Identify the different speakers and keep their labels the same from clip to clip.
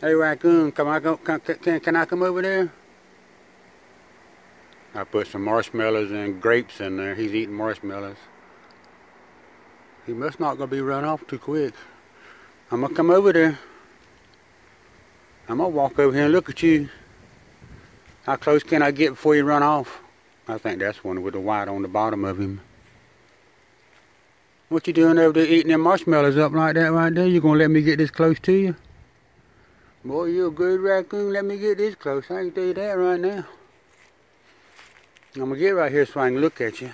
Speaker 1: Hey raccoon, come I go, can, can, can I come over there? I put some marshmallows and grapes in there. He's eating marshmallows. He must not gonna be run off too quick. I'm gonna come over there. I'm gonna walk over here and look at you. How close can I get before you run off? I think that's one with the white on the bottom of him. What you doing over there eating them marshmallows up like that right there? You gonna let me get this close to you? Boy, you a good raccoon. Let me get this close. I can tell you that right now. I'm gonna get right here so I can look at you.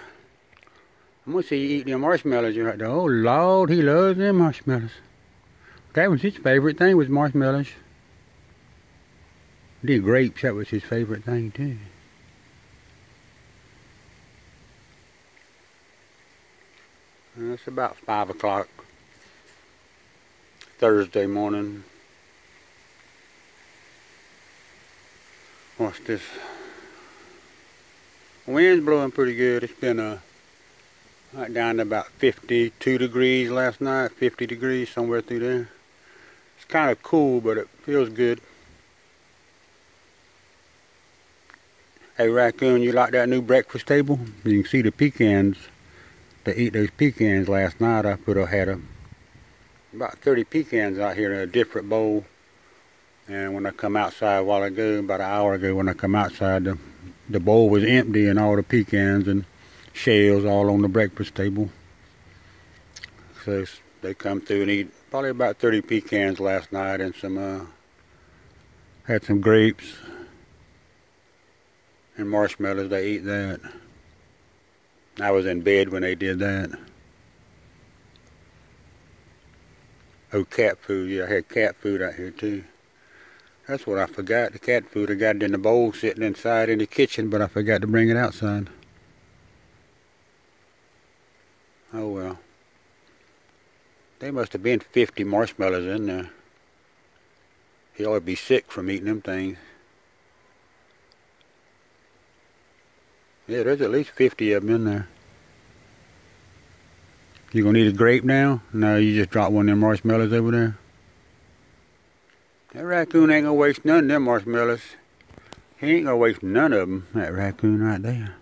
Speaker 1: I'm gonna see you eat them marshmallows right there. Oh Lord, he loves them marshmallows. That was his favorite thing was marshmallows. The grapes, that was his favorite thing too. It's about five o'clock Thursday morning. This? Wind's blowing pretty good. It's been uh, right down to about 52 degrees last night, 50 degrees, somewhere through there. It's kind of cool, but it feels good. Hey Raccoon, you like that new breakfast table? You can see the pecans. They eat those pecans last night. I put a had a, about 30 pecans out here in a different bowl. And when I come outside a while ago, about an hour ago, when I come outside, the, the bowl was empty and all the pecans and shells all on the breakfast table. So they come through and eat probably about 30 pecans last night and some, uh, had some grapes and marshmallows. They eat that. I was in bed when they did that. Oh, cat food. Yeah, I had cat food out here too. That's what I forgot. The cat food, I got it in the bowl sitting inside in the kitchen, but I forgot to bring it outside. Oh well. They must have been 50 marshmallows in there. He ought to be sick from eating them things. Yeah, there's at least 50 of them in there. You gonna need a grape now? No, you just drop one of them marshmallows over there. That raccoon ain't gonna waste none of them marshmallows. He ain't gonna waste none of them, that raccoon right there.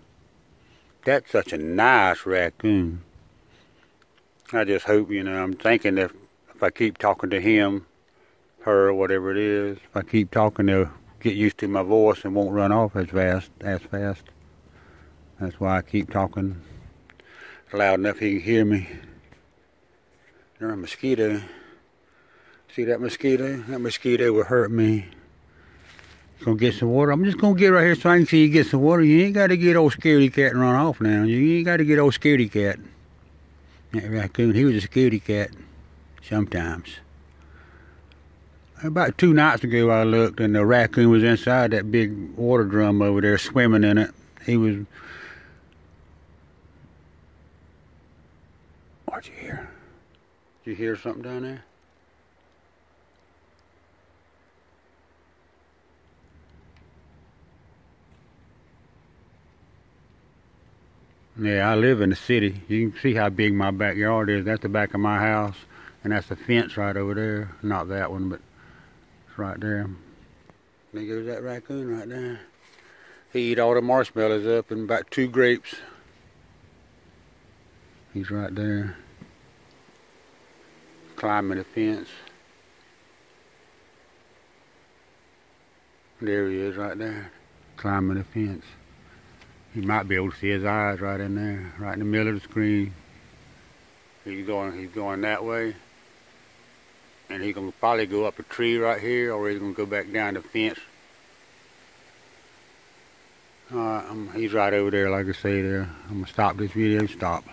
Speaker 1: That's such a nice raccoon. I just hope, you know, I'm thinking if, if I keep talking to him, her, whatever it is, if I keep talking, they'll get used to my voice and won't run off as fast, as fast. That's why I keep talking loud enough he can hear me. There's a mosquito. See that mosquito? That mosquito will hurt me. Gonna get some water. I'm just gonna get right here so I can see you get some water. You ain't gotta get old scaredy cat and run off now. You ain't gotta get old scaredy cat. That raccoon, he was a scaredy cat. Sometimes. About two nights ago I looked and the raccoon was inside that big water drum over there swimming in it. He was What'd you hear? Did you hear something down there? Yeah, I live in the city. You can see how big my backyard is. That's the back of my house. And that's the fence right over there. Not that one, but it's right there. There goes that raccoon right there. He eat all the marshmallows up and about two grapes. He's right there. Climbing the fence. There he is right there. Climbing the fence. You might be able to see his eyes right in there, right in the middle of the screen. He's going, he's going that way. And he's going to probably go up a tree right here, or he's going to go back down the fence. He's right over there, like I say there. I'm going to stop this video, stop.